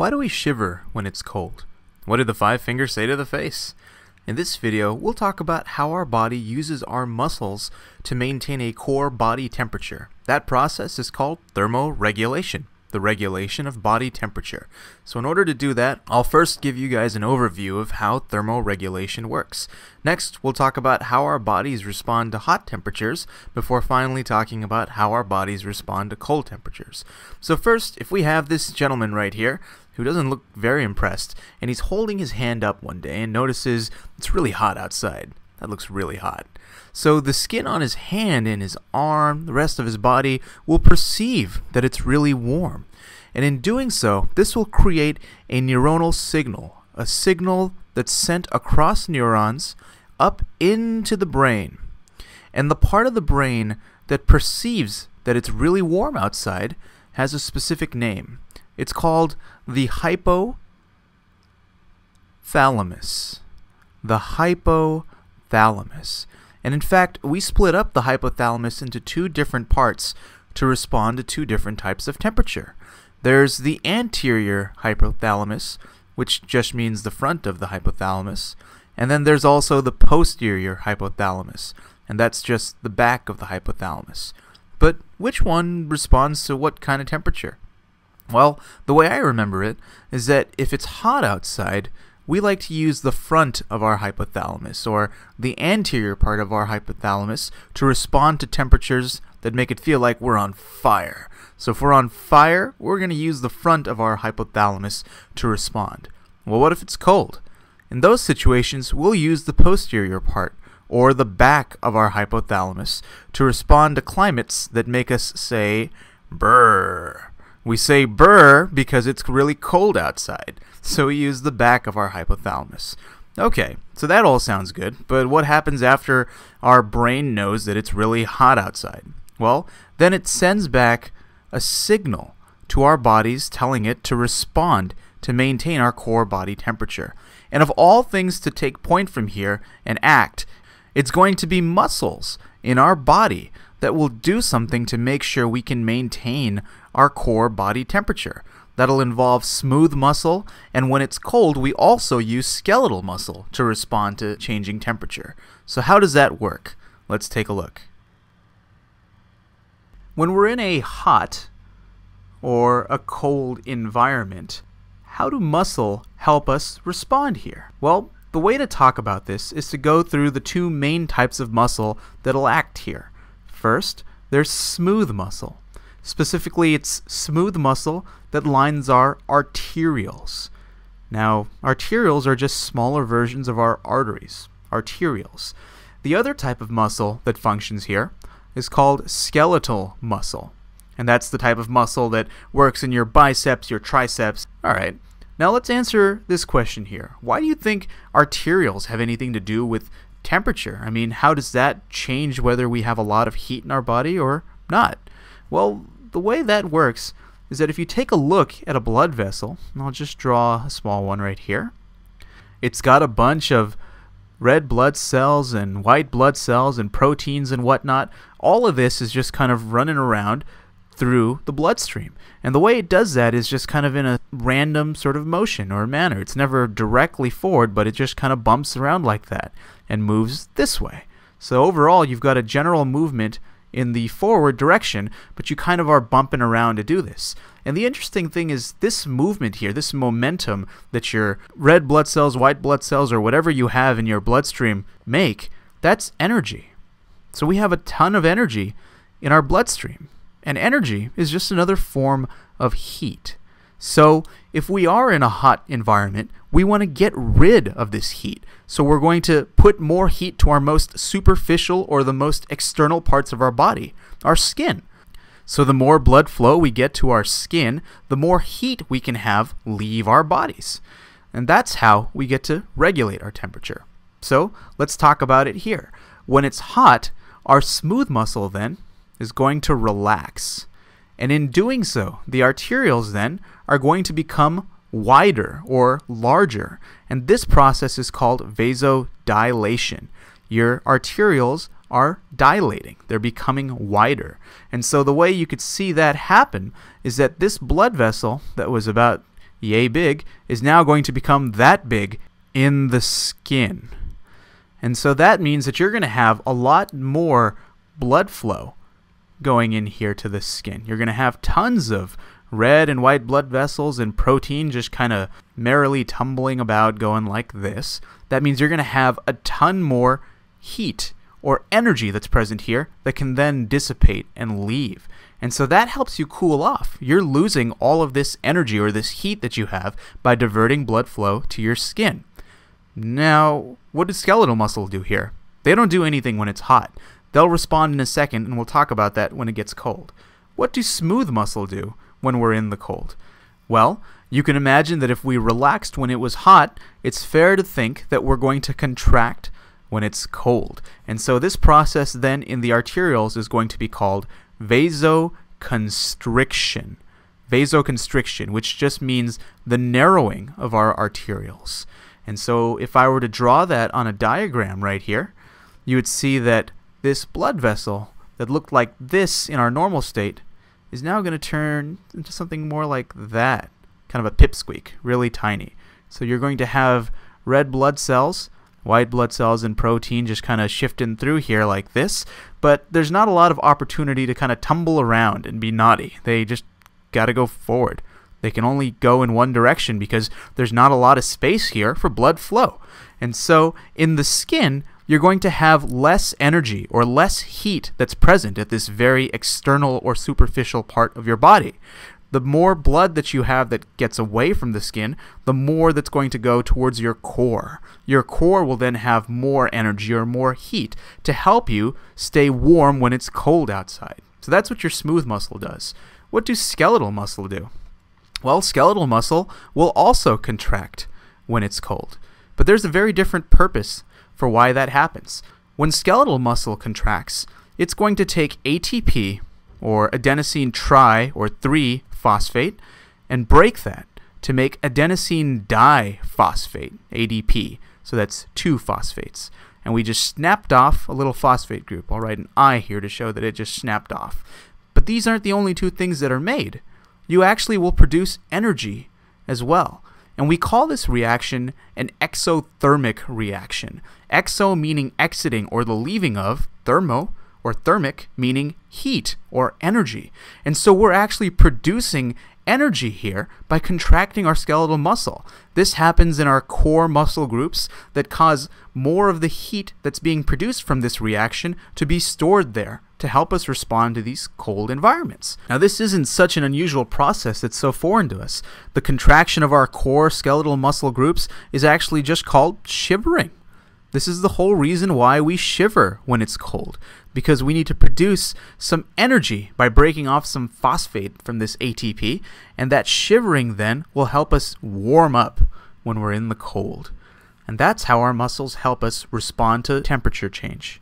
Why do we shiver when it's cold? What did the five fingers say to the face? In this video, we'll talk about how our body uses our muscles to maintain a core body temperature. That process is called thermoregulation the regulation of body temperature. So in order to do that, I'll first give you guys an overview of how thermoregulation works. Next, we'll talk about how our bodies respond to hot temperatures before finally talking about how our bodies respond to cold temperatures. So first, if we have this gentleman right here, who doesn't look very impressed, and he's holding his hand up one day and notices it's really hot outside. That looks really hot. So the skin on his hand and his arm, the rest of his body, will perceive that it's really warm. And in doing so, this will create a neuronal signal, a signal that's sent across neurons up into the brain. And the part of the brain that perceives that it's really warm outside has a specific name. It's called the hypothalamus. The hypothalamus. And in fact, we split up the hypothalamus into two different parts to respond to two different types of temperature. There's the anterior hypothalamus, which just means the front of the hypothalamus, and then there's also the posterior hypothalamus, and that's just the back of the hypothalamus. But which one responds to what kind of temperature? Well, the way I remember it is that if it's hot outside, we like to use the front of our hypothalamus, or the anterior part of our hypothalamus, to respond to temperatures that make it feel like we're on fire. So if we're on fire, we're going to use the front of our hypothalamus to respond. Well, what if it's cold? In those situations, we'll use the posterior part, or the back of our hypothalamus, to respond to climates that make us say, brrr. We say brr because it's really cold outside, so we use the back of our hypothalamus. Okay, so that all sounds good, but what happens after our brain knows that it's really hot outside? Well, then it sends back a signal to our bodies telling it to respond to maintain our core body temperature. And of all things to take point from here and act, it's going to be muscles in our body that will do something to make sure we can maintain our core body temperature. That'll involve smooth muscle, and when it's cold, we also use skeletal muscle to respond to changing temperature. So, how does that work? Let's take a look. When we're in a hot or a cold environment, how do muscle help us respond here? Well, the way to talk about this is to go through the two main types of muscle that'll act here. First, there's smooth muscle. Specifically, it's smooth muscle that lines our arterioles. Now, arterioles are just smaller versions of our arteries, arterioles. The other type of muscle that functions here is called skeletal muscle. And that's the type of muscle that works in your biceps, your triceps. All right, now let's answer this question here. Why do you think arterioles have anything to do with temperature. I mean, how does that change whether we have a lot of heat in our body or not? Well, the way that works is that if you take a look at a blood vessel, and I'll just draw a small one right here, it's got a bunch of red blood cells and white blood cells and proteins and whatnot. All of this is just kind of running around through the bloodstream. And the way it does that is just kind of in a random sort of motion or manner. It's never directly forward, but it just kind of bumps around like that and moves this way. So overall, you've got a general movement in the forward direction, but you kind of are bumping around to do this. And the interesting thing is this movement here, this momentum that your red blood cells, white blood cells, or whatever you have in your bloodstream make, that's energy. So we have a ton of energy in our bloodstream. And energy is just another form of heat. So if we are in a hot environment, we want to get rid of this heat. So we're going to put more heat to our most superficial or the most external parts of our body, our skin. So the more blood flow we get to our skin, the more heat we can have leave our bodies. And that's how we get to regulate our temperature. So let's talk about it here. When it's hot, our smooth muscle then is going to relax. And in doing so, the arterioles then are going to become wider or larger. And this process is called vasodilation. Your arterioles are dilating, they're becoming wider. And so the way you could see that happen is that this blood vessel that was about yay big, is now going to become that big in the skin. And so that means that you're going to have a lot more blood flow going in here to the skin. You're going to have tons of red and white blood vessels and protein just kind of merrily tumbling about going like this. That means you're going to have a ton more heat or energy that's present here that can then dissipate and leave. And so that helps you cool off. You're losing all of this energy or this heat that you have by diverting blood flow to your skin. Now, what does skeletal muscle do here? They don't do anything when it's hot. They'll respond in a second, and we'll talk about that when it gets cold. What do smooth muscle do when we're in the cold? Well, you can imagine that if we relaxed when it was hot, it's fair to think that we're going to contract when it's cold. And so this process then in the arterioles is going to be called vasoconstriction. Vasoconstriction, which just means the narrowing of our arterioles. And so if I were to draw that on a diagram right here, you would see that this blood vessel that looked like this in our normal state is now going to turn into something more like that, kind of a pipsqueak, really tiny. So you're going to have red blood cells white blood cells and protein just kind of shifting through here like this, but there's not a lot of opportunity to kind of tumble around and be naughty. They just got to go forward. They can only go in one direction because there's not a lot of space here for blood flow. And so in the skin, you're going to have less energy or less heat that's present at this very external or superficial part of your body the more blood that you have that gets away from the skin, the more that's going to go towards your core. Your core will then have more energy or more heat to help you stay warm when it's cold outside. So that's what your smooth muscle does. What do skeletal muscle do? Well, skeletal muscle will also contract when it's cold. But there's a very different purpose for why that happens. When skeletal muscle contracts, it's going to take ATP, or adenosine tri or 3 phosphate and break that to make adenosine diphosphate, ADP. So that's two phosphates. And we just snapped off a little phosphate group. I'll write an I here to show that it just snapped off. But these aren't the only two things that are made. You actually will produce energy as well. And we call this reaction an exothermic reaction. Exo meaning exiting or the leaving of, thermo or thermic, meaning heat or energy. And so we're actually producing energy here by contracting our skeletal muscle. This happens in our core muscle groups that cause more of the heat that's being produced from this reaction to be stored there to help us respond to these cold environments. Now, this isn't such an unusual process that's so foreign to us. The contraction of our core skeletal muscle groups is actually just called shivering. This is the whole reason why we shiver when it's cold, because we need to produce some energy by breaking off some phosphate from this ATP, and that shivering then will help us warm up when we're in the cold. And that's how our muscles help us respond to temperature change.